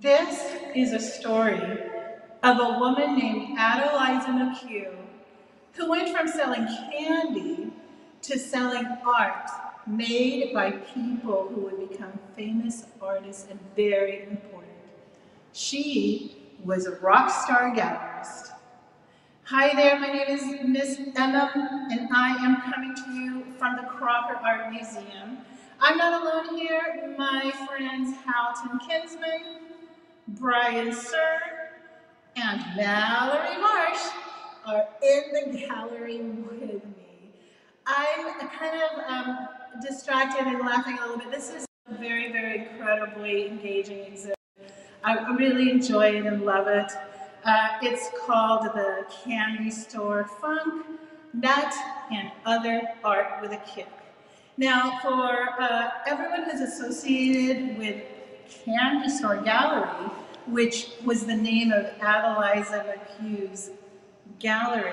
This is a story of a woman named Adeliza McHugh who went from selling candy to selling art made by people who would become famous artists and very important. She was a rock star gallerist. Hi there, my name is Miss Emma, and I am coming to you from the Crocker Art Museum. I'm not alone here. My friends Halton Kinsman, Brian Sir, and Mallory Marsh are in the gallery with me. I'm kind of um, distracted and laughing a little bit. This is a very, very incredibly engaging exhibit. I really enjoy it and love it. Uh, it's called the Candy Store Funk, Nut, and Other Art with a Kick. Now, for uh, everyone who's associated with Candy Store Gallery, which was the name of Adeliza McHugh's gallery,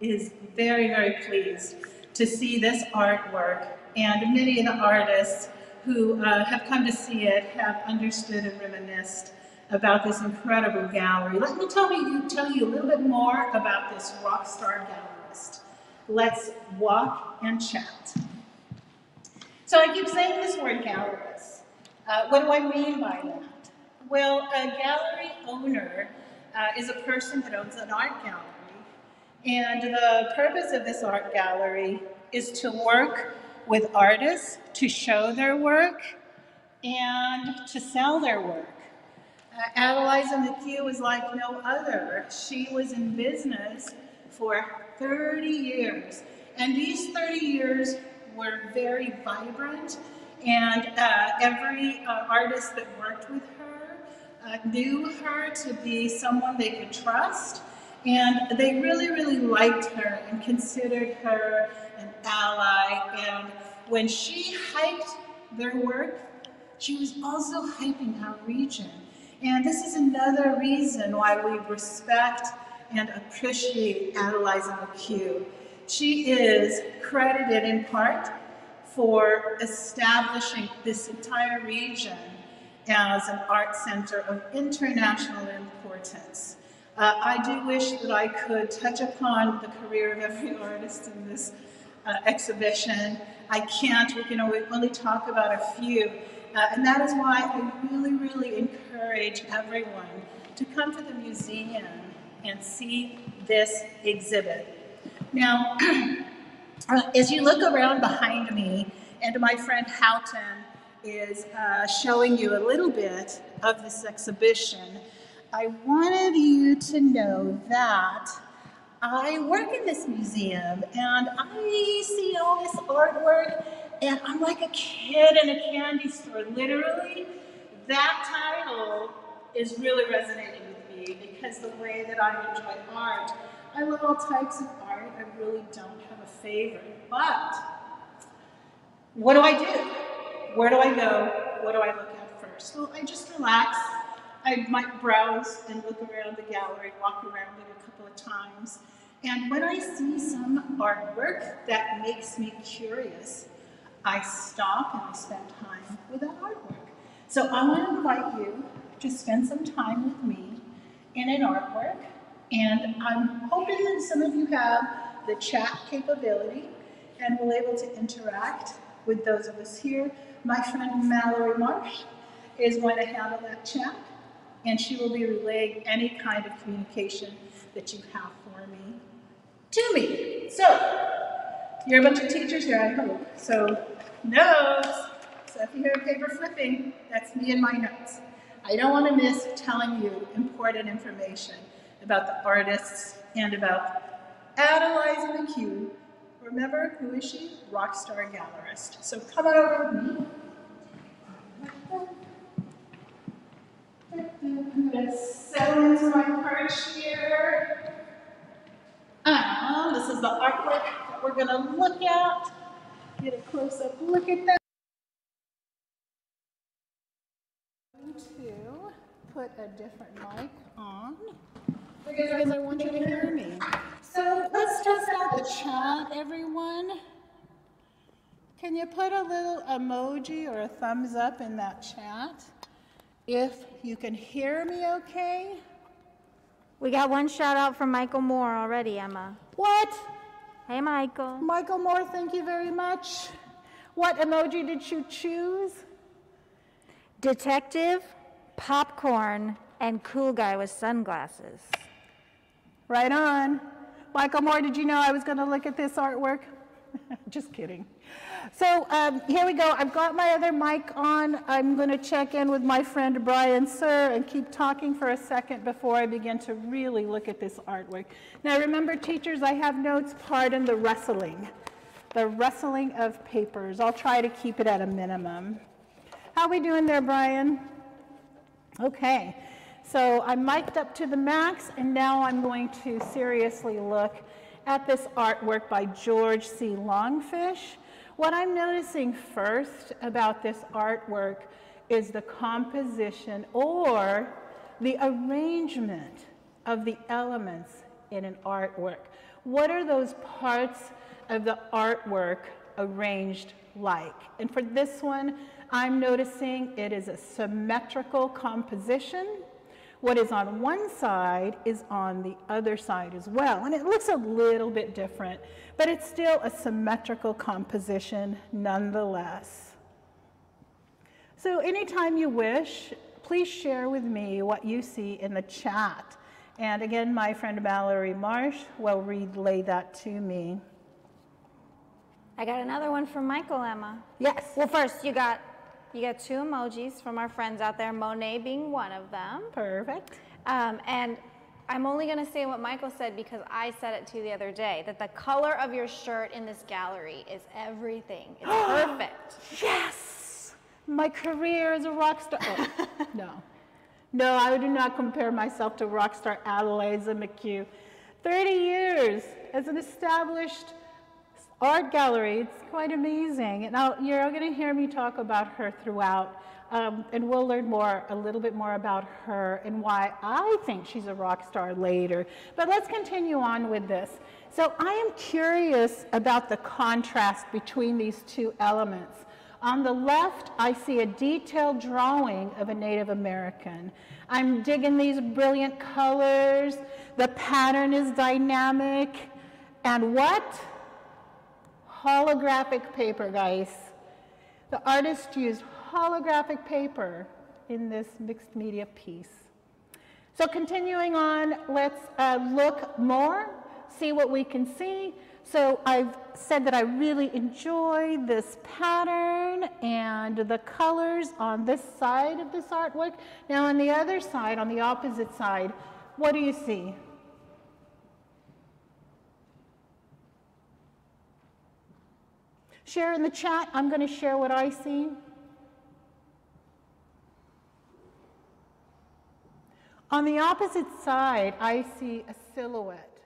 is very, very pleased to see this artwork. And many of the artists who uh, have come to see it have understood and reminisced about this incredible gallery. Let me tell you, tell you a little bit more about this rock star gallerist. Let's walk and chat. So I keep saying this word gallerist. Uh, what do I mean by that? Well, a gallery owner uh, is a person that owns an art gallery. And the purpose of this art gallery is to work with artists to show their work and to sell their work. Uh, Adeliza McHugh was like no other. She was in business for 30 years. And these 30 years were very vibrant. And uh, every uh, artist that worked with her uh, knew her to be someone they could trust. And they really, really liked her and considered her an ally. And when she hyped their work, she was also hyping our region. And this is another reason why we respect and appreciate Adeliza McHugh. She is credited in part for establishing this entire region as an art center of international importance. Uh, I do wish that I could touch upon the career of every artist in this uh, exhibition. I can't, we can only talk about a few. Uh, and that is why I really, really encourage everyone to come to the museum and see this exhibit. Now, uh, as you look around behind me, and my friend Houghton is uh, showing you a little bit of this exhibition, I wanted you to know that I work in this museum and I see all this artwork and I'm like a kid in a candy store. Literally, that title is really resonating with me because the way that I enjoy art. I love all types of art. I really don't have favorite. But what do I do? Where do I go? What do I look at first? Well, I just relax. I might browse and look around the gallery, walk around it a couple of times. And when I see some artwork that makes me curious, I stop and I spend time with that artwork. So I want to invite you to spend some time with me in an artwork. And I'm hoping that some of you have the chat capability and will be able to interact with those of us here. My friend Mallory Marsh is going to handle that chat and she will be relaying any kind of communication that you have for me to me. So, you're a bunch of teachers here, I hope. So, notes. So if you hear paper flipping, that's me and my notes. I don't want to miss telling you important information about the artists and about Adeliza McHugh. Remember, who is she? Rockstar gallerist. So come on over with me. I'm going to settle into my perch here. Um, this is the artwork that we're going to look at. Get a close-up look at that. Going to put a different mic on because I want you to hear me. So let's test out the chat, everyone. Can you put a little emoji or a thumbs up in that chat? If you can hear me okay? We got one shout out from Michael Moore already, Emma. What? Hey, Michael. Michael Moore, thank you very much. What emoji did you choose? Detective, popcorn, and cool guy with sunglasses. Right on. Michael Moore, did you know I was going to look at this artwork? Just kidding. So um, here we go. I've got my other mic on. I'm going to check in with my friend Brian Sir and keep talking for a second before I begin to really look at this artwork. Now remember, teachers, I have notes. Pardon the rustling. The rustling of papers. I'll try to keep it at a minimum. How are we doing there, Brian? Okay. So I'm mic'd up to the max, and now I'm going to seriously look at this artwork by George C. Longfish. What I'm noticing first about this artwork is the composition or the arrangement of the elements in an artwork. What are those parts of the artwork arranged like? And for this one, I'm noticing it is a symmetrical composition what is on one side is on the other side as well. And it looks a little bit different, but it's still a symmetrical composition nonetheless. So anytime you wish, please share with me what you see in the chat. And again, my friend Mallory Marsh will relay that to me. I got another one from Michael, Emma. Yes. Well, first, you got you got two emojis from our friends out there, Monet being one of them. Perfect. Um, and I'm only going to say what Michael said because I said it to you the other day that the color of your shirt in this gallery is everything. It's perfect. yes! My career as a rock star. Oh, no. No, I do not compare myself to rock star Adeliza McHugh. 30 years as an established art gallery. It's quite amazing. Now, you're going to hear me talk about her throughout, um, and we'll learn more, a little bit more about her and why I think she's a rock star later. But let's continue on with this. So I am curious about the contrast between these two elements. On the left, I see a detailed drawing of a Native American. I'm digging these brilliant colors. The pattern is dynamic. And what? Holographic paper, guys. The artist used holographic paper in this mixed media piece. So continuing on, let's uh, look more, see what we can see. So I've said that I really enjoy this pattern and the colors on this side of this artwork. Now on the other side, on the opposite side, what do you see? Share in the chat. I'm going to share what I see. On the opposite side, I see a silhouette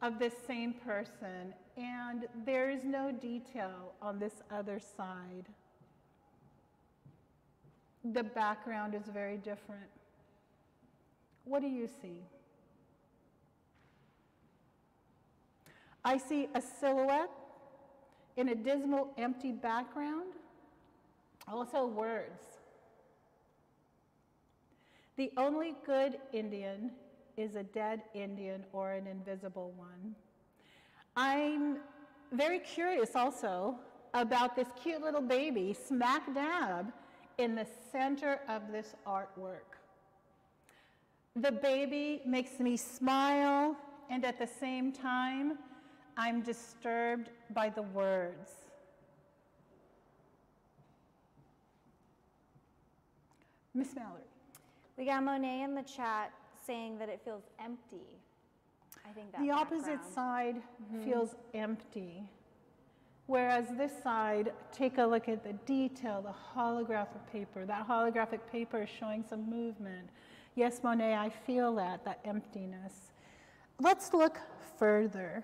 of this same person, and there is no detail on this other side. The background is very different. What do you see? I see a silhouette in a dismal, empty background, also words. The only good Indian is a dead Indian or an invisible one. I'm very curious also about this cute little baby smack dab in the center of this artwork. The baby makes me smile and at the same time, I'm disturbed by the words. Miss Mallory. We got Monet in the chat saying that it feels empty. I think that The opposite background. side mm-hmm. feels empty. Whereas this side, take a look at the detail, the holographic paper. That holographic paper is showing some movement. Yes, Monet, I feel that, that emptiness. Let's look further.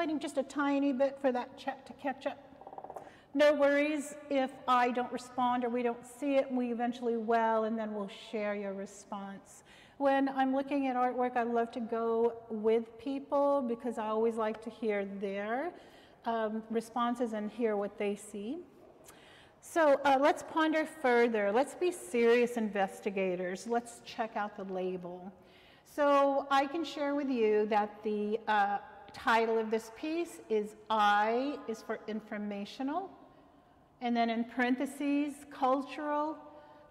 Waiting just a tiny bit for that chat to catch up. No worries if I don't respond or we don't see it, we eventually will, and then we'll share your response. When I'm looking at artwork, I love to go with people because I always like to hear their um, responses and hear what they see. So uh, let's ponder further. Let's be serious investigators. Let's check out the label. So I can share with you that the uh, title of this piece is I is for informational, and then in parentheses, cultural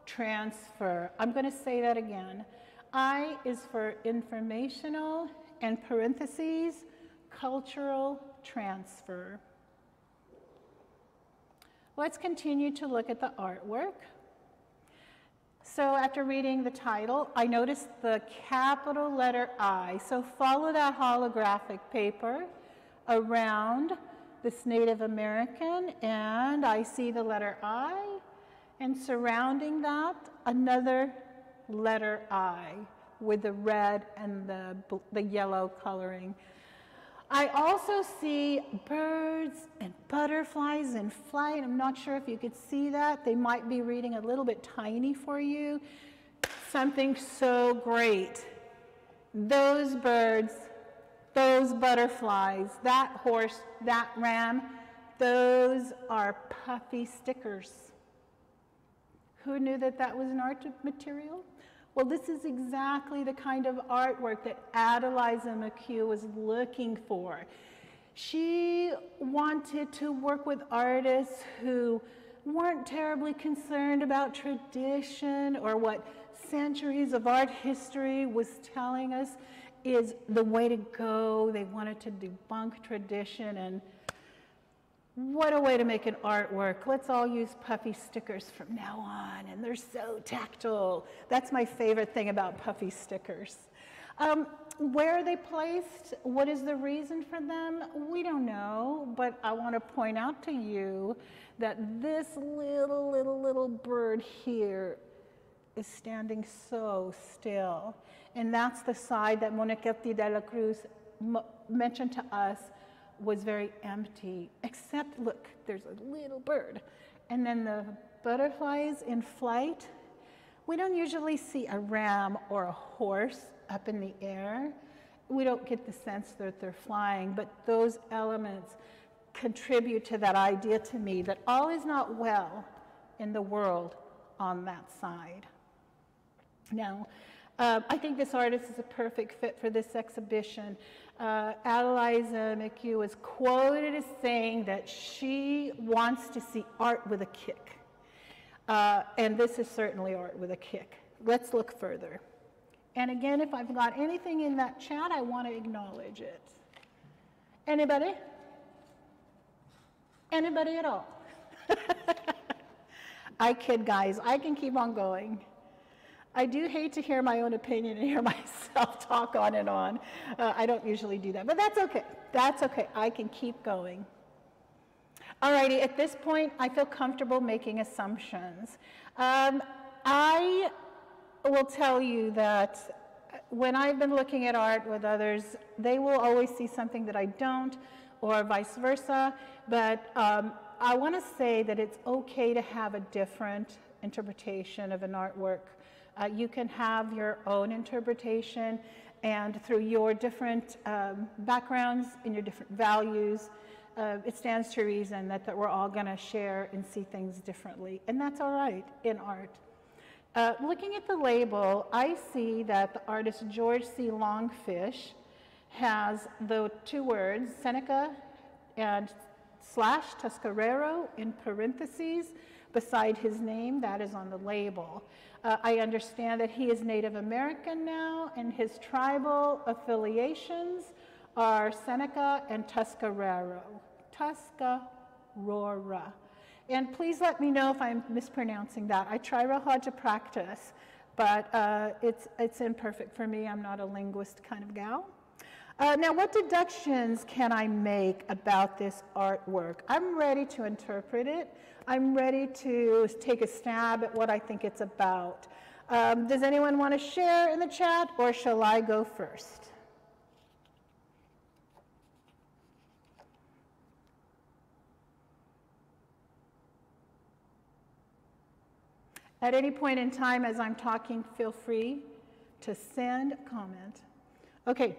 transfer. I'm going to say that again. I is for informational, and parentheses, cultural transfer. Let's continue to look at the artwork. So after reading the title, I noticed the capital letter I. So follow that holographic paper around this Native American, and I see the letter I, and surrounding that, another letter I with the red and the, the yellow coloring. I also see birds and butterflies in flight. I'm not sure if you could see that. They might be reading a little bit tiny for you. Something so great. Those birds, those butterflies, that horse, that ram, those are puffy stickers. Who knew that that was an art material? Well, this is exactly the kind of artwork that Adeliza McHugh was looking for. She wanted to work with artists who weren't terribly concerned about tradition or what centuries of art history was telling us is the way to go. They wanted to debunk tradition and what a way to make an artwork. Let's all use puffy stickers from now on, and they're so tactile. That's my favorite thing about puffy stickers. Um, where are they placed? What is the reason for them? We don't know, but I want to point out to you that this little, little, little bird here is standing so still. And that's the side that Moniquete de la Cruz mentioned to us was very empty, except look, there's a little bird. And then the butterflies in flight, we don't usually see a ram or a horse up in the air. We don't get the sense that they're flying, but those elements contribute to that idea to me that all is not well in the world on that side. Now, uh, I think this artist is a perfect fit for this exhibition uh, Adeliza McHugh is quoted as saying that she wants to see art with a kick. Uh, and this is certainly art with a kick. Let's look further. And again, if I've got anything in that chat, I want to acknowledge it. Anybody? Anybody at all? I kid, guys. I can keep on going. I do hate to hear my own opinion and hear myself talk on and on. Uh, I don't usually do that, but that's okay. That's okay. I can keep going. Alrighty, at this point, I feel comfortable making assumptions. Um, I will tell you that when I've been looking at art with others, they will always see something that I don't, or vice versa. But um, I want to say that it's okay to have a different interpretation of an artwork uh, you can have your own interpretation, and through your different um, backgrounds and your different values, uh, it stands to reason that, that we're all going to share and see things differently. And that's all right in art. Uh, looking at the label, I see that the artist George C. Longfish has the two words, Seneca and slash Tuscarora in parentheses beside his name. That is on the label. Uh, I understand that he is Native American now, and his tribal affiliations are Seneca and Tuscarora. Tuscarora. And please let me know if I'm mispronouncing that. I try real hard to practice, but uh, it's, it's imperfect for me. I'm not a linguist kind of gal. Uh, now, what deductions can I make about this artwork? I'm ready to interpret it. I'm ready to take a stab at what I think it's about. Um, does anyone want to share in the chat, or shall I go first? At any point in time as I'm talking, feel free to send a comment. Okay,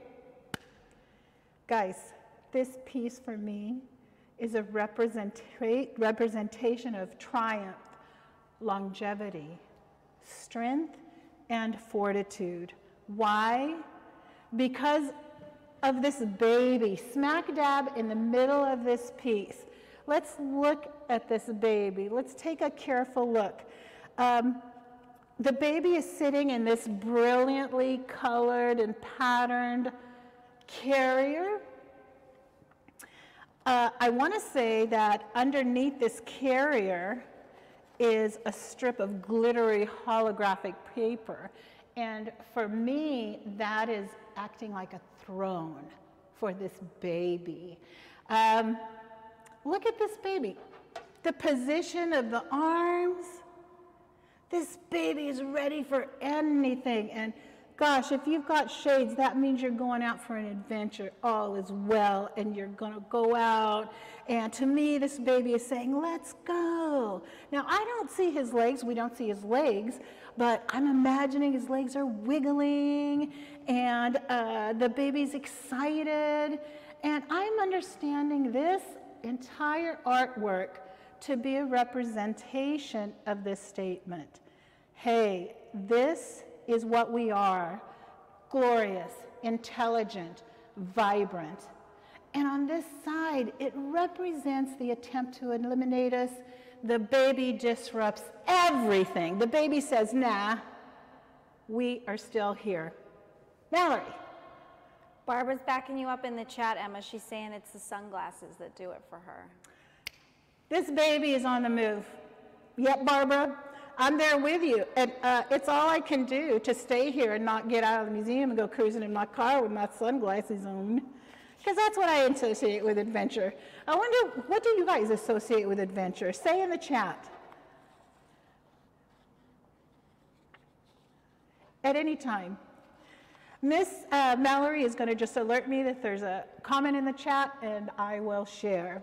guys, this piece for me is a representa- representation of triumph, longevity, strength, and fortitude. Why? Because of this baby, smack dab in the middle of this piece. Let's look at this baby. Let's take a careful look. Um, the baby is sitting in this brilliantly colored and patterned carrier. Uh, I want to say that underneath this carrier is a strip of glittery holographic paper. And for me, that is acting like a throne for this baby. Um, look at this baby. The position of the arms. This baby is ready for anything. And gosh, if you've got shades, that means you're going out for an adventure. All is well, and you're going to go out. And to me, this baby is saying, Let's go. Now, I don't see his legs. We don't see his legs, but I'm imagining his legs are wiggling, and uh, the baby's excited. And I'm understanding this entire artwork to be a representation of this statement. Hey, this is what we are glorious, intelligent, vibrant. And on this side, it represents the attempt to eliminate us. The baby disrupts everything. The baby says, nah, we are still here. Mallory. Barbara's backing you up in the chat, Emma. She's saying it's the sunglasses that do it for her. This baby is on the move. Yep, Barbara, I'm there with you. And uh, it's all I can do to stay here and not get out of the museum and go cruising in my car with my sunglasses on. Because that's what I associate with adventure. I wonder, what do you guys associate with adventure? Say in the chat. At any time. Miss uh, Mallory is going to just alert me that there's a comment in the chat, and I will share.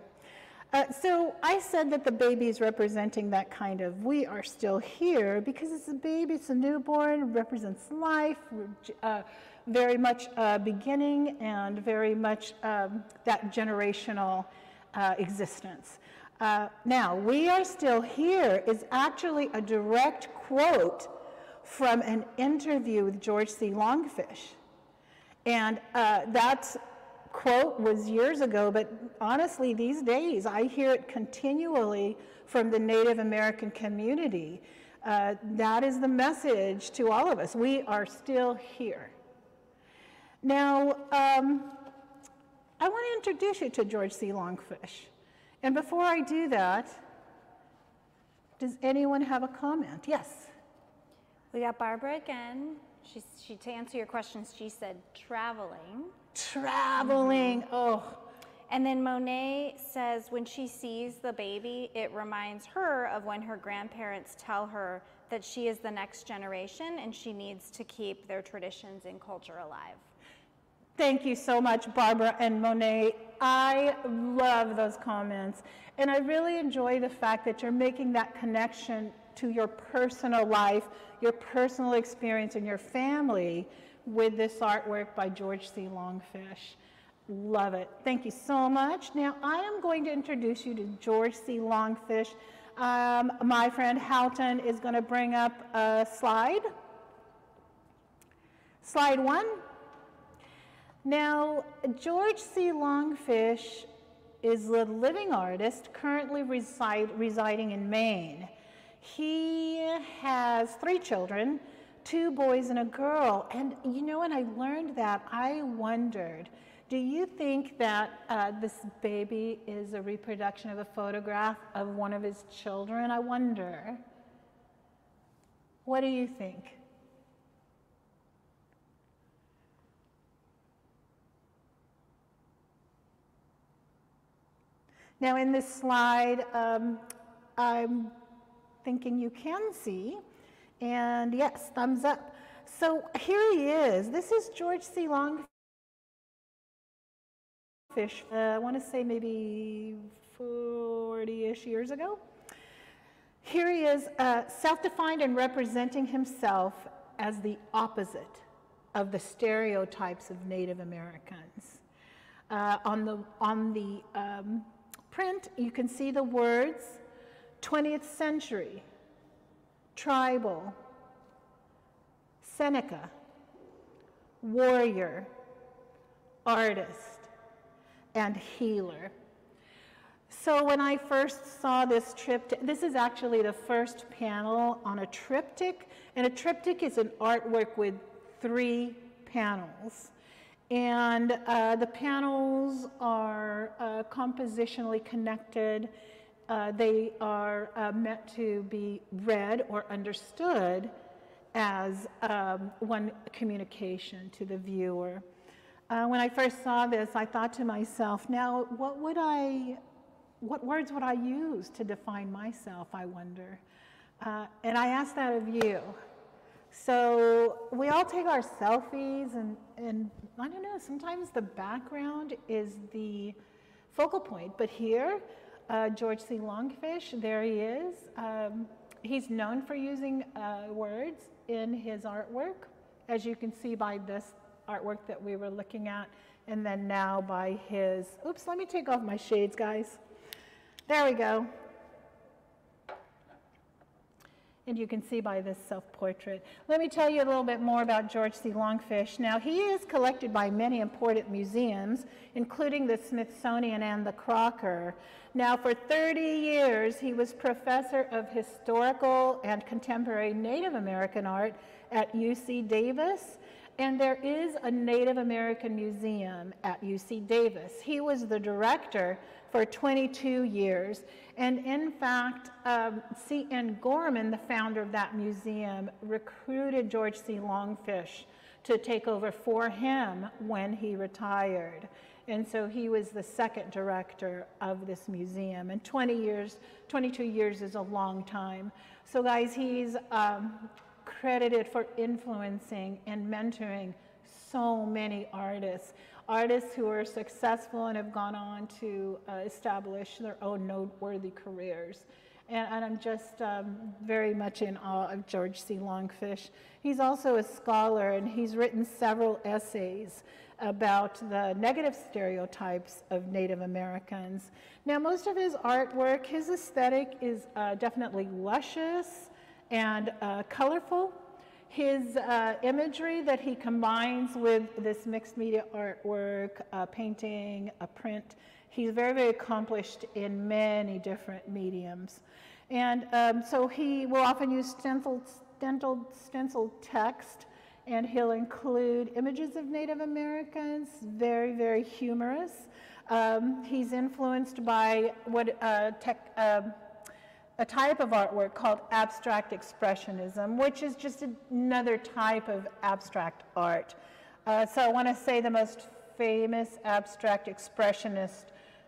Uh, so I said that the baby is representing that kind of we are still here because it's a baby, it's a newborn, represents life, uh, very much uh, beginning and very much um, that generational uh, existence. Uh, now, we are still here is actually a direct quote from an interview with George C. Longfish. And uh, that quote was years ago, but honestly, these days, I hear it continually from the Native American community. Uh, that is the message to all of us. We are still here. Now, um, I want to introduce you to George C. Longfish. And before I do that, does anyone have a comment? Yes. We got Barbara again. She, she, to answer your questions, she said traveling. Traveling, oh. And then Monet says when she sees the baby, it reminds her of when her grandparents tell her that she is the next generation and she needs to keep their traditions and culture alive. Thank you so much, Barbara and Monet. I love those comments. And I really enjoy the fact that you're making that connection to your personal life, your personal experience, and your family with this artwork by George C. Longfish. Love it. Thank you so much. Now, I am going to introduce you to George C. Longfish. Um, my friend Houghton is going to bring up a slide. Slide one. Now, George C. Longfish is a living artist currently reside, residing in Maine. He has three children, two boys and a girl. And you know, when I learned that, I wondered, do you think that uh, this baby is a reproduction of a photograph of one of his children? I wonder. What do you think? Now, in this slide, um, I'm thinking you can see, and yes, thumbs up. So here he is. This is George C. Longfish. Uh, I want to say maybe 40-ish years ago. Here he is, uh, self-defined and representing himself as the opposite of the stereotypes of Native Americans. Uh, on the, on the um, print, you can see the words 20th century, tribal, Seneca, warrior, artist, and healer. So when I first saw this triptych, this is actually the first panel on a triptych, and a triptych is an artwork with three panels. And uh, the panels are uh, compositionally connected. Uh, they are uh, meant to be read or understood as um, one communication to the viewer. Uh, when I first saw this, I thought to myself, now what would I, what words would I use to define myself, I wonder? Uh, and I asked that of you. So we all take our selfies, and, and I don't know, sometimes the background is the focal point. But here, uh, George C. Longfish, there he is. Um, he's known for using uh, words in his artwork, as you can see by this artwork that we were looking at, and then now by his, oops, let me take off my shades, guys. There we go. and you can see by this self-portrait. Let me tell you a little bit more about George C. Longfish. Now, he is collected by many important museums, including the Smithsonian and the Crocker. Now, for 30 years, he was professor of historical and contemporary Native American art at UC Davis, and there is a Native American museum at UC Davis. He was the director for 22 years. And in fact, um, C.N. Gorman, the founder of that museum, recruited George C. Longfish to take over for him when he retired. And so he was the second director of this museum. And 20 years, 22 years is a long time. So guys, he's um, credited for influencing and mentoring so many artists artists who are successful and have gone on to uh, establish their own noteworthy careers. And, and I'm just um, very much in awe of George C. Longfish. He's also a scholar and he's written several essays about the negative stereotypes of Native Americans. Now, most of his artwork, his aesthetic is uh, definitely luscious and uh, colorful. His uh, imagery that he combines with this mixed media artwork, uh, painting, a print, he's very, very accomplished in many different mediums. And um, so he will often use stenciled, stenciled, stenciled text and he'll include images of Native Americans, very, very humorous. Um, he's influenced by what uh, tech, uh, a type of artwork called abstract expressionism, which is just another type of abstract art. Uh, so I want to say the most famous abstract expressionist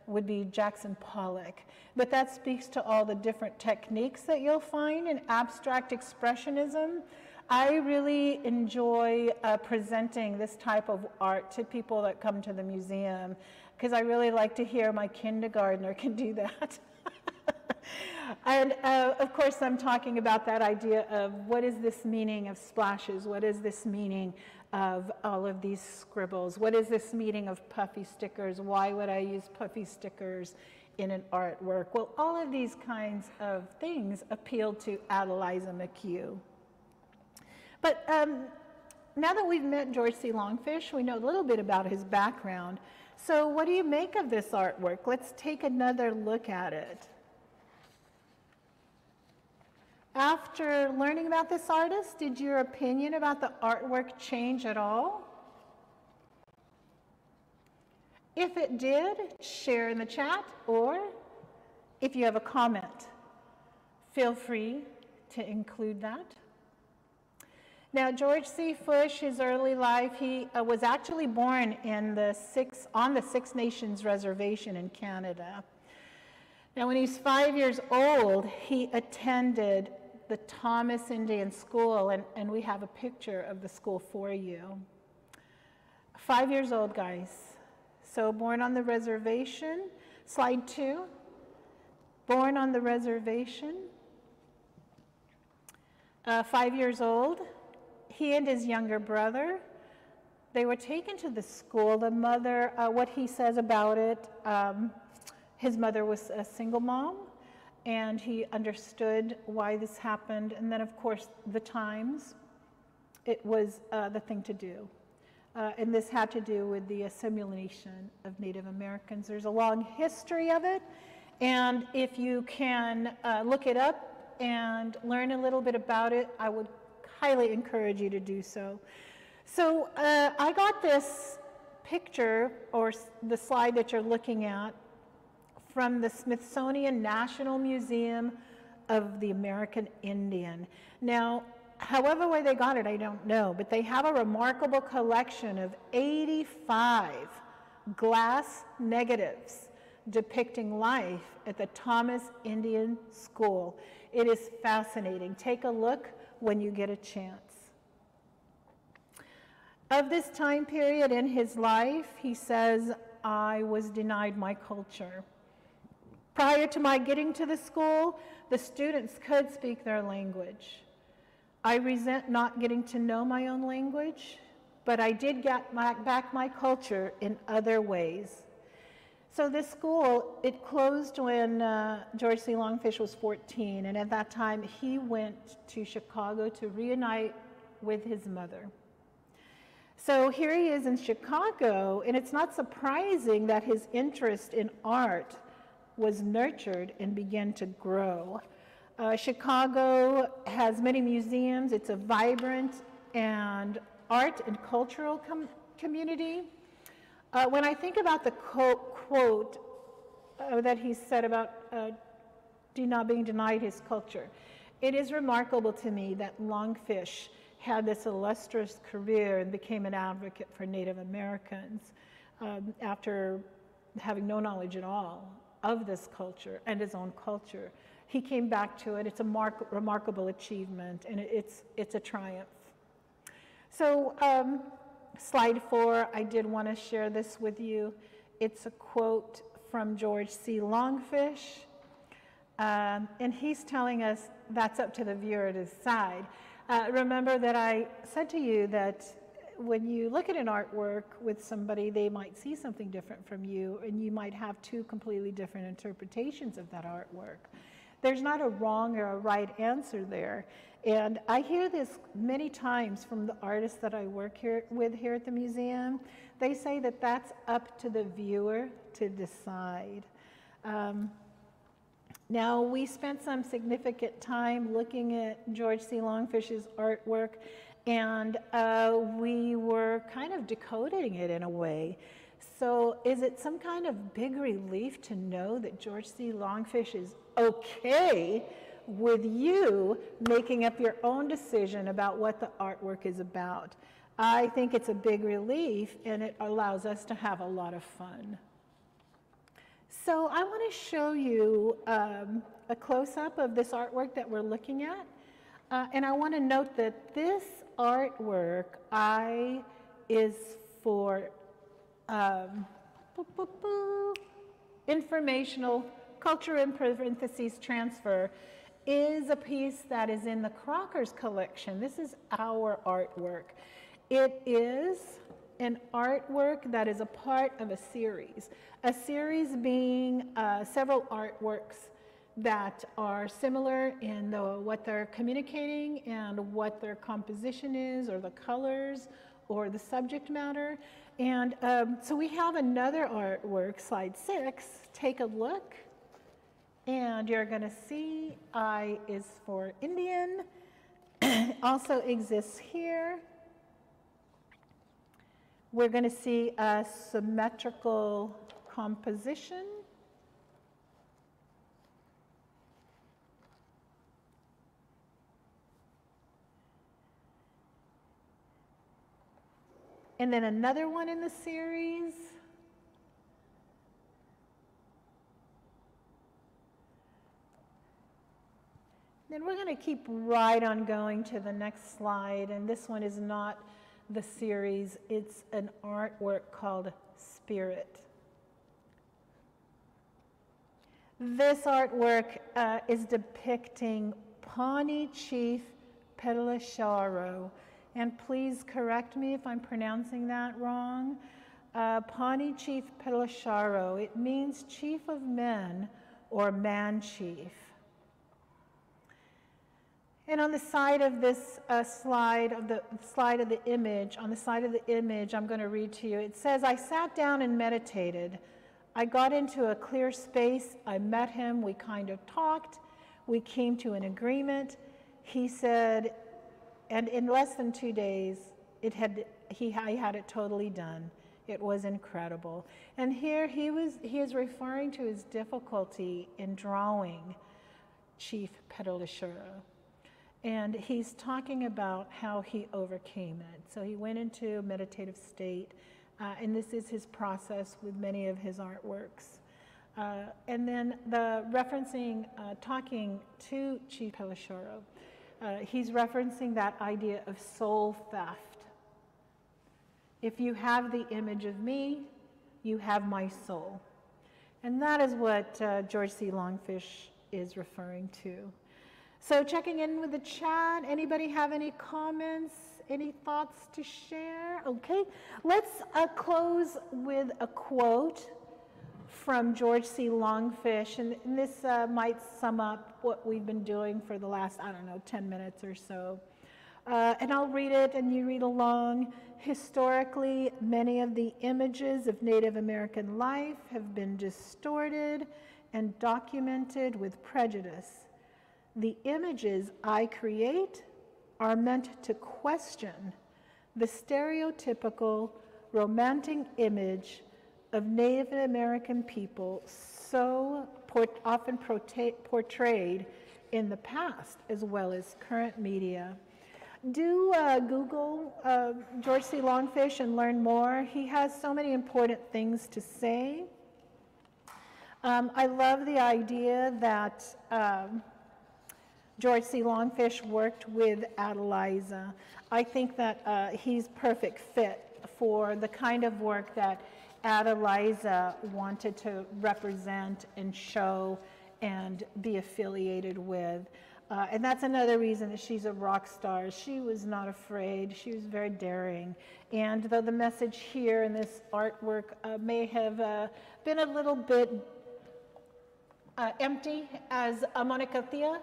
would be Jackson Pollock. But that speaks to all the different techniques that you'll find in abstract expressionism. I really enjoy uh, presenting this type of art to people that come to the museum because I really like to hear my kindergartner can do that. and uh, of course, I'm talking about that idea of what is this meaning of splashes? What is this meaning of all of these scribbles? What is this meaning of puffy stickers? Why would I use puffy stickers in an artwork? Well, all of these kinds of things appeal to Adeliza McHugh. But um, now that we've met George C. Longfish, we know a little bit about his background. So what do you make of this artwork? Let's take another look at it. After learning about this artist, did your opinion about the artwork change at all? If it did, share in the chat, or if you have a comment, feel free to include that. Now, George C. Fush, his early life, he uh, was actually born in the six, on the Six Nations Reservation in Canada. Now, when he was five years old, he attended the Thomas Indian School, and, and we have a picture of the school for you. Five years old, guys. So, born on the reservation. Slide two. Born on the reservation. Uh, five years old. He and his younger brother they were taken to the school. The mother, uh, what he says about it, um, his mother was a single mom, and he understood why this happened. And then, of course, the times, it was uh, the thing to do. Uh, and this had to do with the assimilation of Native Americans. There's a long history of it, and if you can uh, look it up and learn a little bit about it, I would highly encourage you to do so. So uh, I got this picture, or the slide that you're looking at, from the Smithsonian National Museum of the American Indian. Now, however way they got it, I don't know, but they have a remarkable collection of 85 glass negatives depicting life at the Thomas Indian School. It is fascinating. Take a look when you get a chance. Of this time period in his life, he says, I was denied my culture. Prior to my getting to the school, the students could speak their language. I resent not getting to know my own language, but I did get my, back my culture in other ways. So this school, it closed when uh, George C. Longfish was 14, and at that time he went to Chicago to reunite with his mother. So here he is in Chicago, and it's not surprising that his interest in art was nurtured and began to grow. Uh, Chicago has many museums. It's a vibrant and art and cultural com community. Uh, when I think about the quote, uh, that he said about uh, not being denied his culture, it is remarkable to me that Longfish had this illustrious career and became an advocate for Native Americans um, after having no knowledge at all of this culture and his own culture. He came back to it. It's a mark, remarkable achievement and it's, it's a triumph. So um, slide four, I did want to share this with you. It's a quote from George C. Longfish. Um, and he's telling us that's up to the viewer to decide. Uh, remember that I said to you that when you look at an artwork with somebody, they might see something different from you, and you might have two completely different interpretations of that artwork. There's not a wrong or a right answer there. And I hear this many times from the artists that I work here with here at the museum. They say that that's up to the viewer to decide. Um, now, we spent some significant time looking at George C. Longfish's artwork, and uh, we were kind of decoding it in a way. So, is it some kind of big relief to know that George C. Longfish is okay with you making up your own decision about what the artwork is about. I think it's a big relief and it allows us to have a lot of fun. So I want to show you um, a close-up of this artwork that we're looking at. Uh, and I want to note that this artwork I is for um, boo, boo, boo, informational culture in parentheses transfer is a piece that is in the Crockers collection. This is our artwork. It is an artwork that is a part of a series. A series being uh, several artworks that are similar in the, what they're communicating and what their composition is or the colors or the subject matter. And um, so we have another artwork, slide six. Take a look. And you're going to see I is for Indian. also exists here. We're going to see a symmetrical composition. And then another one in the series. Then we're going to keep right on going to the next slide, and this one is not the series, it's an artwork called Spirit. This artwork uh, is depicting Pawnee Chief Petalesharo. And please correct me if I'm pronouncing that wrong, uh, Pawnee Chief Petalesharo. It means chief of men or man chief. And on the side of this uh, slide, of the slide of the image, on the side of the image, I'm going to read to you. It says, I sat down and meditated. I got into a clear space. I met him. We kind of talked. We came to an agreement. He said, and in less than two days, it had, he, I had it totally done. It was incredible. And here he, was, he is referring to his difficulty in drawing Chief Petalesharo. And he's talking about how he overcame it. So he went into a meditative state, uh, and this is his process with many of his artworks. Uh, and then the referencing, uh, talking to Chief Petalesharo, uh, he's referencing that idea of soul theft. If you have the image of me, you have my soul. And that is what uh, George C. Longfish is referring to. So checking in with the chat, anybody have any comments, any thoughts to share? Okay, let's uh, close with a quote from George C. Longfish, and, and this uh, might sum up what we've been doing for the last, I don't know, 10 minutes or so. Uh, and I'll read it and you read along. Historically, many of the images of Native American life have been distorted and documented with prejudice the images I create are meant to question the stereotypical romantic image of Native American people so port- often portrayed in the past as well as current media. Do uh, Google uh, George C. Longfish and learn more. He has so many important things to say. Um, I love the idea that um, George C. Longfish worked with Adeliza. I think that uh, he's perfect fit for the kind of work that Adeliza wanted to represent and show and be affiliated with. Uh, and that's another reason that she's a rock star. She was not afraid. She was very daring. And though the message here in this artwork uh, may have uh, been a little bit uh, empty, as Monica Thea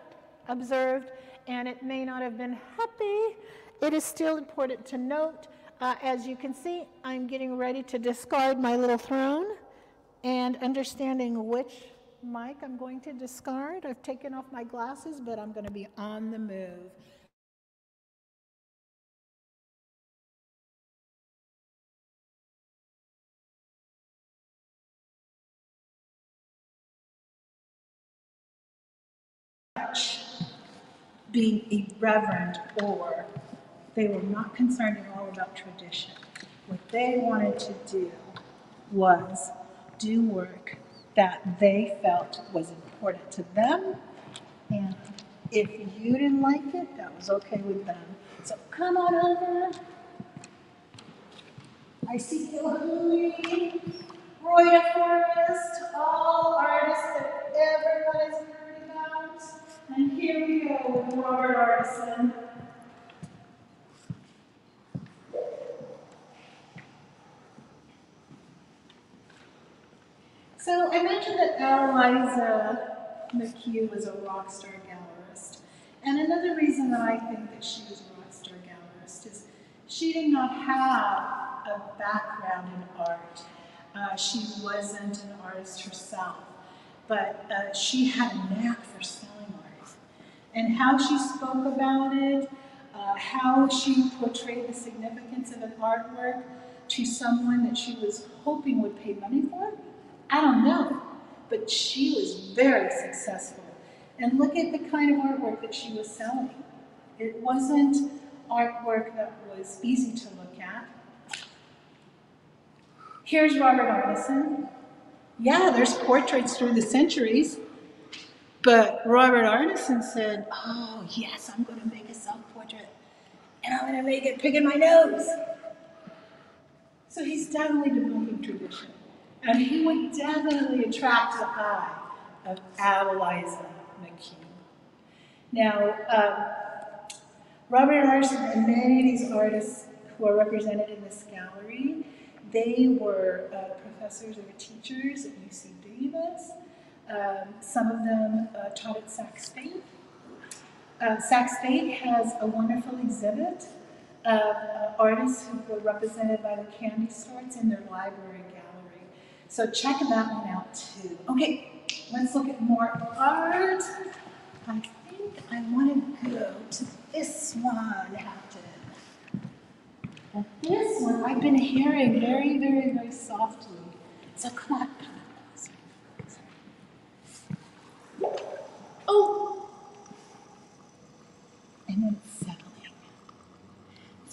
observed, and it may not have been happy, it is still important to note. Uh, as you can see, I'm getting ready to discard my little throne and understanding which mic I'm going to discard. I've taken off my glasses, but I'm going to be on the move. being irreverent or they were not concerned at all about tradition. What they wanted to do was do work that they felt was important to them. And if you didn't like it, that was okay with them. So come on over. I see Hillary, Roy DeForest, all artists that everyone has heard about. And here we go with Robert Arneson. So I mentioned that Eliza McHugh was a rock star gallerist. And another reason that I think that she was a rock star gallerist is she did not have a background in art. Uh, she wasn't an artist herself, but uh, she had a knack for selling art. and how she spoke about it, uh, how she portrayed the significance of an artwork to someone that she was hoping would pay money for? I don't know. But she was very successful. And look at the kind of artwork that she was selling. It wasn't artwork that was easy to look at. Here's Robert Arneson. Yeah, there's portraits through the centuries, but Robert Arneson said, Oh, yes, I'm going to make a self portrait and I'm going to make it picking my nose. So he's definitely debunking tradition. And he would definitely attract the eye of Adeliza McHugh. Now, um, Robert Arneson and many of these artists who are represented in this gallery, they were uh, professors or teachers at UC Davis. Um, some of them uh, taught at Sac State. Uh, Sac State has a wonderful exhibit of uh, artists who were represented by the candy stores in their library gallery. So check that one out too. Okay, let's look at more art. I think I want to go to this one. And this one I've been hearing very, very, very softly. So come on. Oh! And then.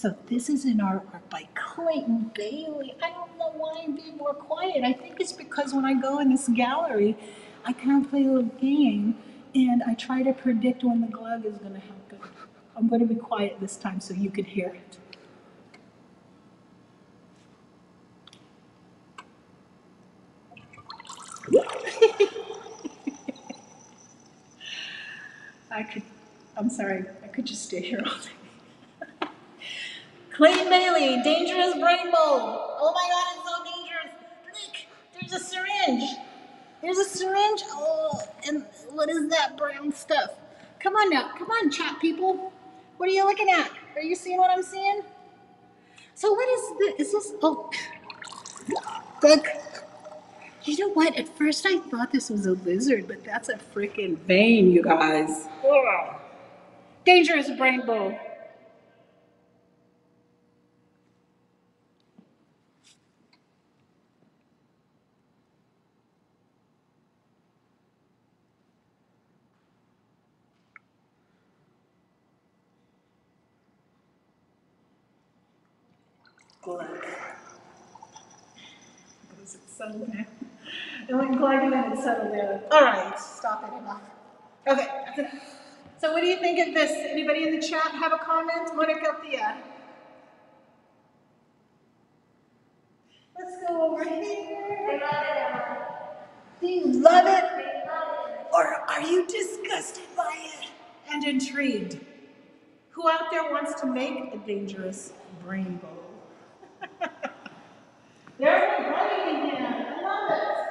So this is an artwork by Clayton Bailey. I don't know why I'm being more quiet. I think it's because when I go in this gallery, I kind of play a little game and I try to predict when the glug is going to happen. I'm going to be quiet this time so you can hear it. I could, I'm sorry, I could just stay here all day. Clayton Bailey, dangerous brain mold. Oh my God, it's so dangerous. Look, there's a syringe. There's a syringe. Oh, and what is that brown stuff? Come on now, come on, chat people. What are you looking at? Are you seeing what I'm seeing? So what is this? Is this? Oh, look. You know what? At first I thought this was a lizard, but that's a freaking vein, you guys. Ugh. Dangerous brain bowl. Glug. Does it settle down? It went gliding and it settled down. All right, stop it enough. Okay, that's enough. So what do you think of this? Anybody in the chat have a comment? Monica Thea. Let's go over here. Do you love it? Or are you disgusted by it and intrigued? Who out there wants to make a dangerous brain bowl? There's my writing again. I love it.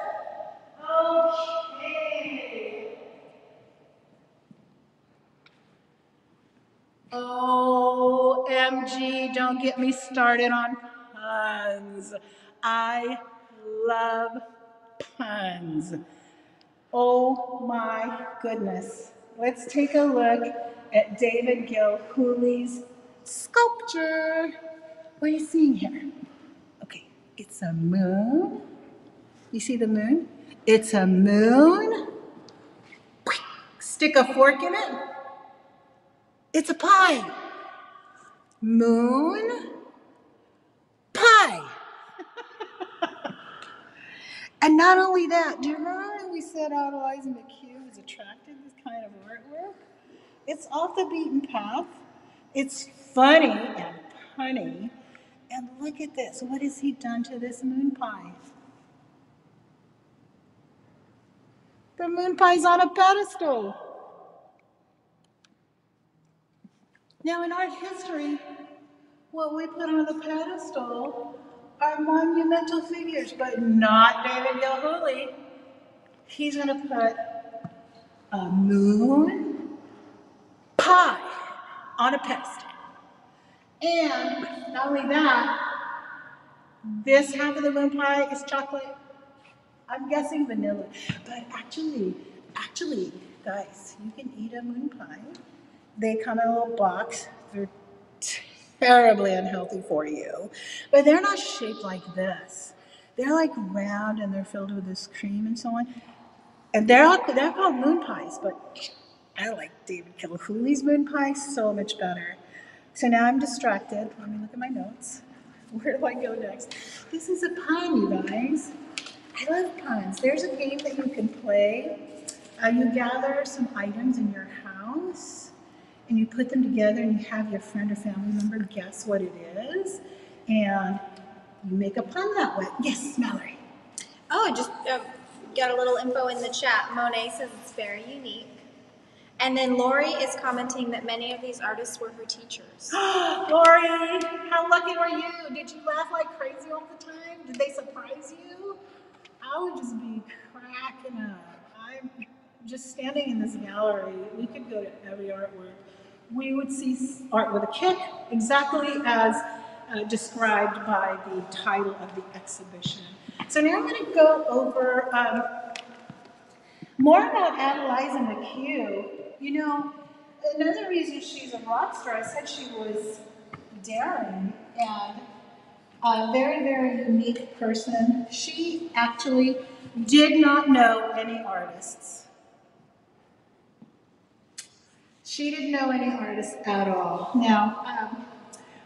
Okay. OMG, don't get me started on puns. I love puns. Oh my goodness. Let's take a look at David Gilhooly's sculpture. What are you seeing here? Okay, it's a moon. You see the moon? It's a moon. Stick a fork in it. It's a pie. Moon. Pie. and not only that, do you remember when we said Eliza McHugh was attracted to this kind of artwork? It's off the beaten path. It's funny and punny. And look at this. What has he done to this moon pie? The moon pie's on a pedestal. Now, in art history, what we put on the pedestal are monumental figures, but not David Gilhooly. He's going to put a moon pie on a pedestal. And not only that, this half of the moon pie is chocolate. I'm guessing vanilla. But actually, actually, guys, you can eat a moon pie. They come in a little box. They're terribly unhealthy for you. But they're not shaped like this. They're like round and they're filled with this cream and so on. And they're all, they're called moon pies, but I like David Gilhooly's moon pie so much better. So now I'm distracted. Let me look at my notes. Where do I go next? This is a pun, you guys. I love puns. There's a game that you can play. Uh, you gather some items in your house and you put them together and you have your friend or family member guess what it is. And you make a pun that way. Yes, Mallory. Oh, I just uh, got a little info in the chat. Monet says it's very unique. And then Lori is commenting that many of these artists were her teachers. Lori, how lucky were you? Did you laugh like crazy all the time? Did they surprise you? I would just be cracking up. I'm just standing in this gallery. We could go to every artwork. We would see art with a kick, exactly as uh, described by the title of the exhibition. So now I'm going to go over um, more about Adeliza McHugh. You know, another reason she's a rock star, I said she was daring and a very, very unique person. She actually did not know any artists. She didn't know any artists at all. Now, um,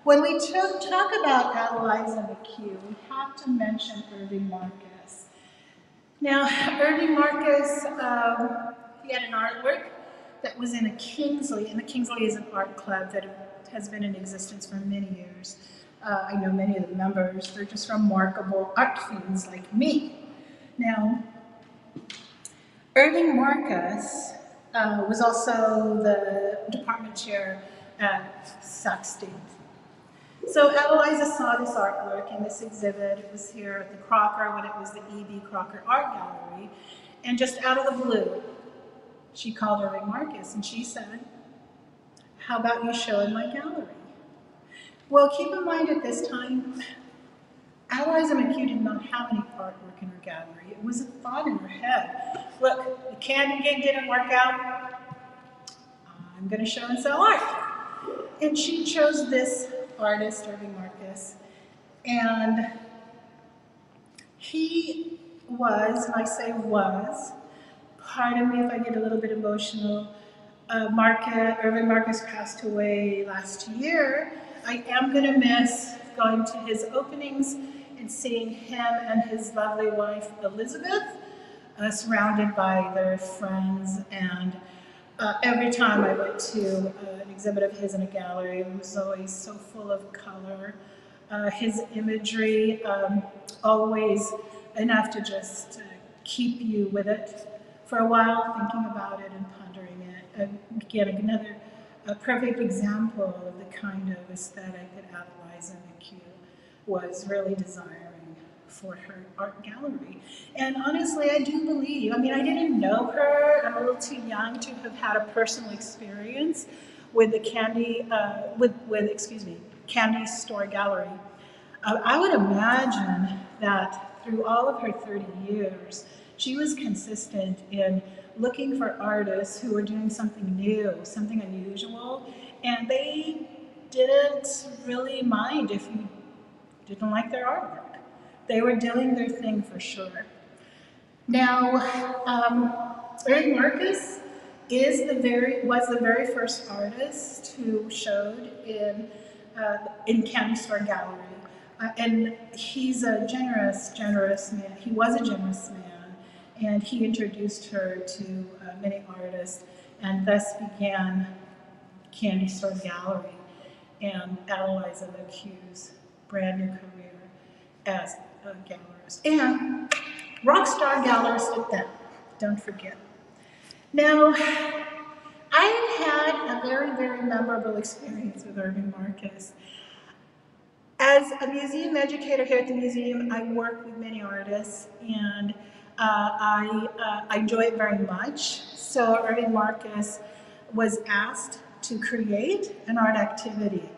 when we talk about Adeliza McHugh, we have to mention Irving Marcus. Now, Irving Marcus, um, he had an artwork that was in a Kingsley, and the Kingsley is an art club that has been in existence for many years. Uh, I know many of the members, they're just remarkable art fiends like me. Now, Irving Marcus uh, was also the department chair at Sac State. So Adeliza saw this artwork in this exhibit. It was here at the Crocker when it was the E.B. Crocker Art Gallery. And just out of the blue, she called Irving Marcus and she said, How about you show in my gallery? Well, keep in mind at this time, Adeliza McHugh did not have any artwork in her gallery. It was a thought in her head. Look, candy gig didn't work out. I'm going to show and sell art. And she chose this artist, Irving Marcus. And he was, and I say was, pardon me if I get a little bit emotional, uh, Marcus, Irving Marcus passed away last year. I am going to miss going to his openings and seeing him and his lovely wife Elizabeth uh, surrounded by their friends. And uh, every time I went to uh, an exhibit of his in a gallery, it was always so full of color. Uh, his imagery, um, always enough to just uh, keep you with it for a while, thinking about it and pondering it. Again, another a perfect example of the kind of aesthetic that Adeliza McHugh was really desiring for her art gallery. And honestly, I do believe, I mean, I didn't know her, I'm a little too young to have had a personal experience with the Candy, uh, with, with, excuse me, Candy Store Gallery. Uh, I would imagine that through all of her 30 years, she was consistent in looking for artists who were doing something new, something unusual, and they didn't really mind if you didn't like their artwork. They were doing their thing for sure. Now, um, Eric Marcus is the very was the very first artist who showed in uh, in Candy Store Gallery, uh, and he's a generous, generous man. He was a generous man, and he introduced her to uh, many artists, and thus began Candy Store Gallery and Adeliza McHugh's brand new career as a gallerist and rock star gallerist at that. Don't forget. Now, I had a very, very memorable experience with Irving Marcus. As a museum educator here at the museum, I work with many artists and uh, I, uh, I enjoy it very much. So Irving Marcus was asked to create an art activity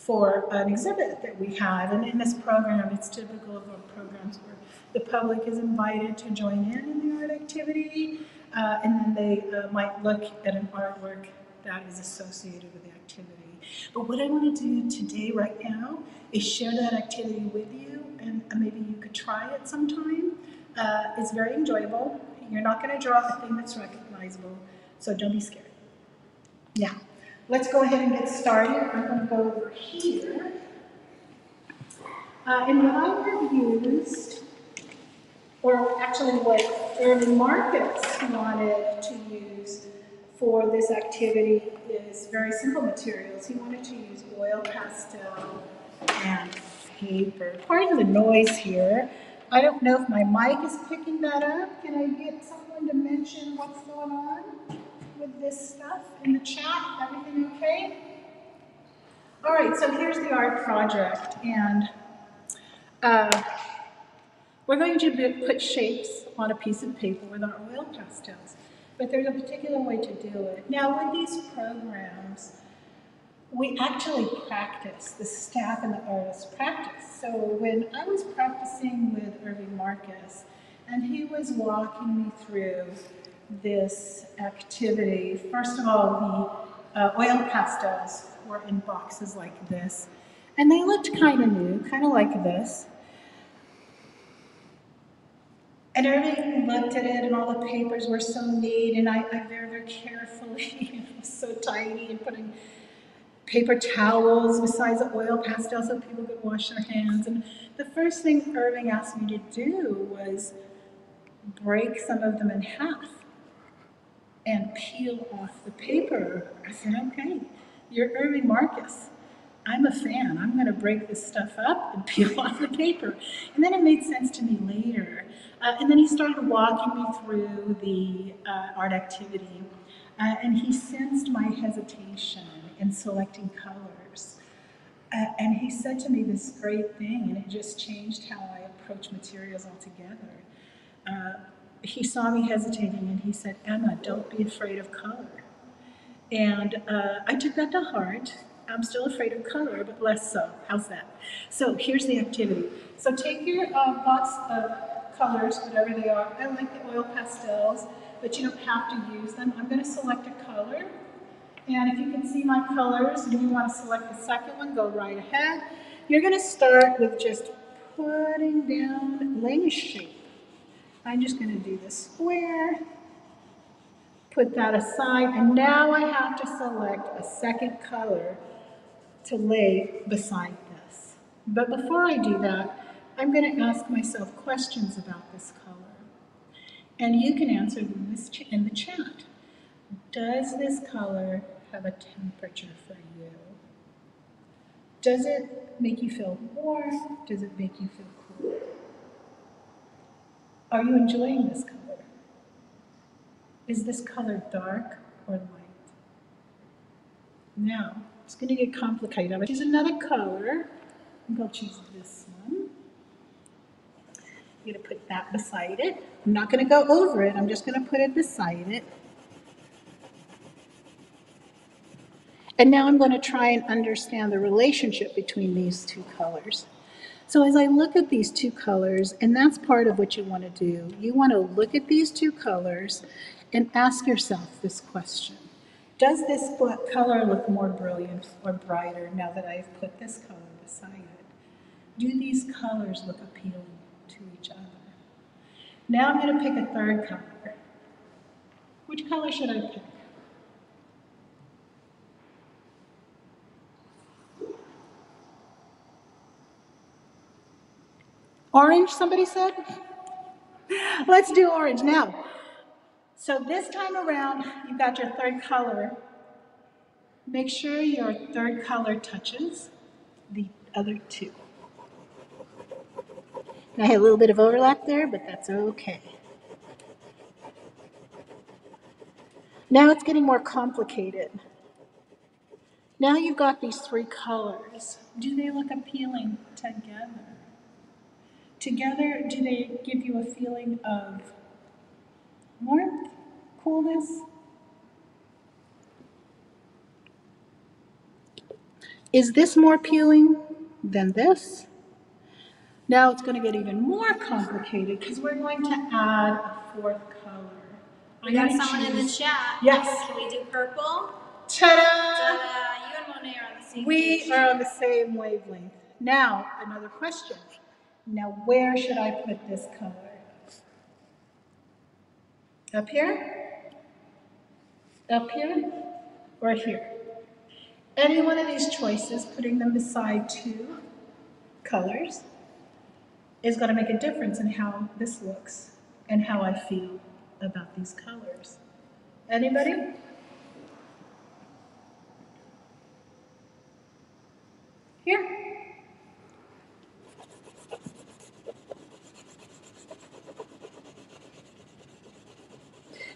for an exhibit that we have. And in this program, it's typical of our programs where the public is invited to join in in the art activity, uh, and then they uh, might look at an artwork that is associated with the activity. But what I want to do today, right now, is share that activity with you, and uh, maybe you could try it sometime. Uh, it's very enjoyable. You're not going to draw a thing that's recognizable, so don't be scared. Now, let's go ahead and get started. I'm going to go over here. Uh, and what I used, or actually what Irving Marcus wanted to use for this activity is very simple materials. He wanted to use oil pastel and paper. Pardon the noise here. I don't know if my mic is picking that up. Can I get someone to mention what's going on? With this stuff in the chat? Everything okay? All right, so here's the art project, and uh, we're going to put shapes on a piece of paper with our oil pastels, but there's a particular way to do it. Now, with these programs, we actually practice, the staff and the artists practice. So when I was practicing with Irving Marcus, and he was walking me through this activity, first of all, the uh, oil pastels were in boxes like this, and they looked kind of new, kind of like this. And Irving looked at it, and all the papers were so neat, and I, I very, very carefully, know, so tiny, and putting paper towels besides the oil pastels so people could wash their hands. And the first thing Irving asked me to do was break some of them in half and peel off the paper. I said, okay, you're Irving Marcus. I'm a fan. I'm going to break this stuff up and peel off the paper. And then it made sense to me later. Uh, and then he started walking me through the uh, art activity. Uh, and he sensed my hesitation in selecting colors. Uh, and he said to me this great thing, and it just changed how I approach materials altogether. He saw me hesitating and he said, Emma, don't be afraid of color. And uh, I took that to heart. I'm still afraid of color, but less so. How's that? So here's the activity. So take your uh, box of colors, whatever they are. I like the oil pastels, but you don't have to use them. I'm going to select a color. And if you can see my colors and you want to select the second one, go right ahead. You're going to start with just putting down, laying a shape. I'm just going to do the square, put that aside, and now I have to select a second color to lay beside this. But before I do that, I'm going to ask myself questions about this color. And you can answer them in, in the chat. Does this color have a temperature for you? Does it make you feel warm? Does it make you feel cool? Are you enjoying this color? Is this color dark or light? Now, it's going to get complicated. I'm going to choose another color. I'm going to choose this one. I'm going to put that beside it. I'm not going to go over it. I'm just going to put it beside it. And now I'm going to try and understand the relationship between these two colors. So as I look at these two colors, and that's part of what you want to do, you want to look at these two colors and ask yourself this question. Does this color look more brilliant or brighter now that I've put this color beside it? Do these colors look appealing to each other? Now I'm going to pick a third color. Which color should I pick? Orange, somebody said? Let's do orange now. So this time around, you've got your third color. Make sure your third color touches the other two. I had a little bit of overlap there, but that's okay. Now it's getting more complicated. Now you've got these three colors. Do they look appealing together? Together, do they give you a feeling of warmth, coolness? Is this more appealing than this? Now it's going to get even more complicated because we're going to add a fourth color. We I'm got gonna someone in the chat. Yes. Can we do purple? Ta-da! Ta-da! You and Monet are on the same We page. are on the same wavelength. Now, another question. Now, where should I put this color? Up here? Up here? Or here? Any one of these choices, putting them beside two colors, is going to make a difference in how this looks and how I feel about these colors. Anybody? Here?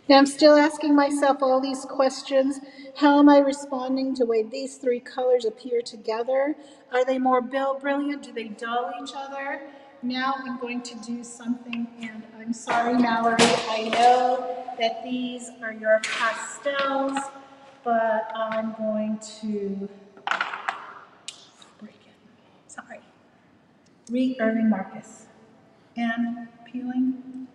Now, I'm still asking myself all these questions. How am I responding to the way these three colors appear together? Are they more brilliant? Do they dull each other? Now I'm going to do something, and I'm sorry, Mallory, I know that these are your pastels, but I'm going to break it. Sorry. Read Irving Marcus. And peeling.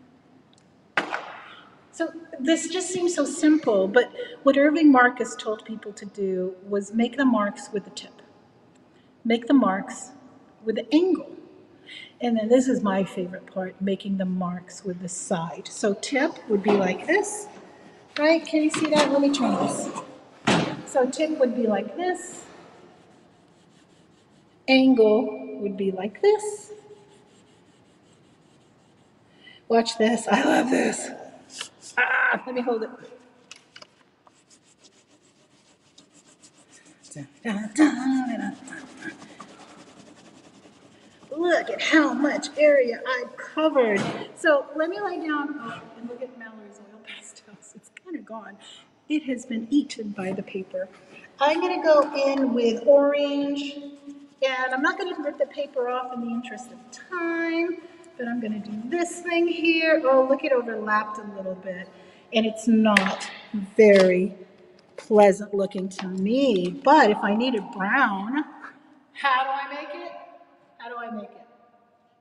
So this just seems so simple, but what Irving Marcus told people to do was make the marks with the tip. Make the marks with the angle. And then this is my favorite part, making the marks with the side. So tip would be like this, right? Can you see that? Let me try this. So tip would be like this. Angle would be like this. Watch this. I love this. Ah, let me hold it. Look at how much area I've covered. So let me lay down and look at Mallory's oil pastels. It's kind of gone. It has been eaten by the paper. I'm going to go in with orange, and I'm not going to rip the paper off in the interest of time, but I'm to do this thing here. Oh, look, it overlapped a little bit, and it's not very pleasant looking to me. But if I needed brown, how do I make it? How do I make it?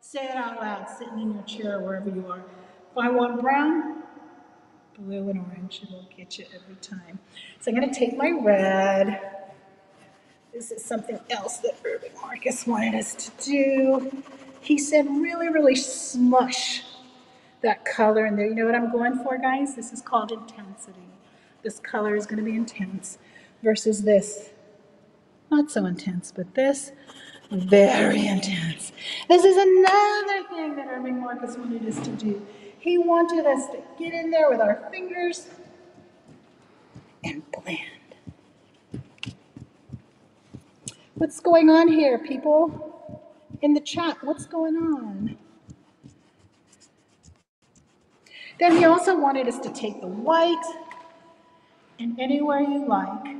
Say it out loud, sitting in your chair, wherever you are. If I want brown, blue and orange, it'll get you every time. So I'm to take my red. This is something else that Irving Marcus wanted us to do. He said, really, really smush that color in there. You know what I'm going for, guys? This is called intensity. This color is going to be intense versus this. Not so intense, but this, very intense. This is another thing that Irving Marcus wanted us to do. He wanted us to get in there with our fingers and blend. What's going on here, people? In the chat, what's going on? Then he also wanted us to take the white and anywhere you like,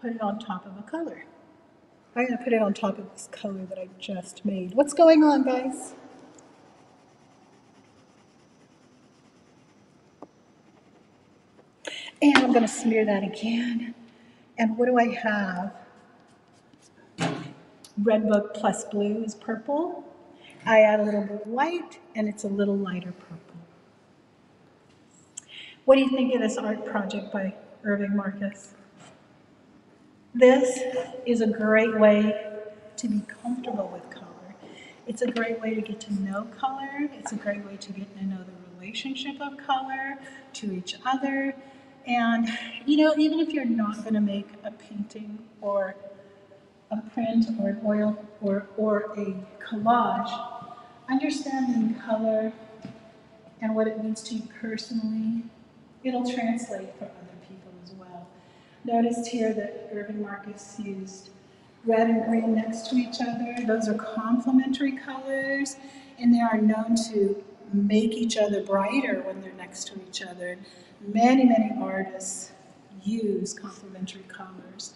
put it on top of a color. I'm going to put it on top of this color that I just made. What's going on, guys? And I'm going to smear that again. And what do I have? Red Book plus blue is purple. I add a little bit of white, and it's a little lighter purple. What do you think of this art project by Irving Marcus? This is a great way to be comfortable with color. It's a great way to get to know color. It's a great way to get to know the relationship of color to each other. And, you know, even if you're not going to make a painting or a print or an oil or, or a collage, understanding color and what it means to you personally, it'll translate for other people as well. Noticed here that Irving Marcus used red and green next to each other. Those are complementary colors, and they are known to make each other brighter when they're next to each other. Many, many artists use complementary colors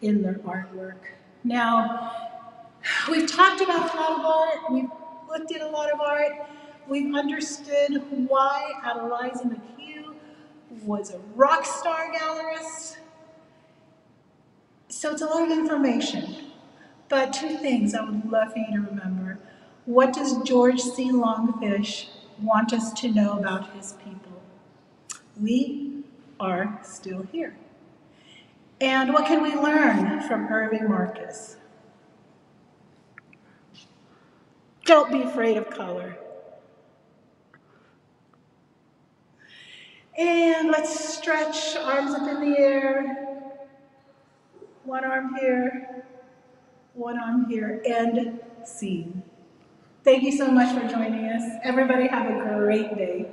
in their artwork. Now, we've talked about a lot of art, we've looked at a lot of art, we've understood why Adeliza McHugh was a rock star gallerist. So it's a lot of information. But two things I would love for you to remember. What does George C. Longfish want us to know about his people? We are still here. And what can we learn from Irving Marcus? Don't be afraid of color. And let's stretch arms up in the air. One arm here, one arm here, and scene. Thank you so much for joining us. Everybody have a great day.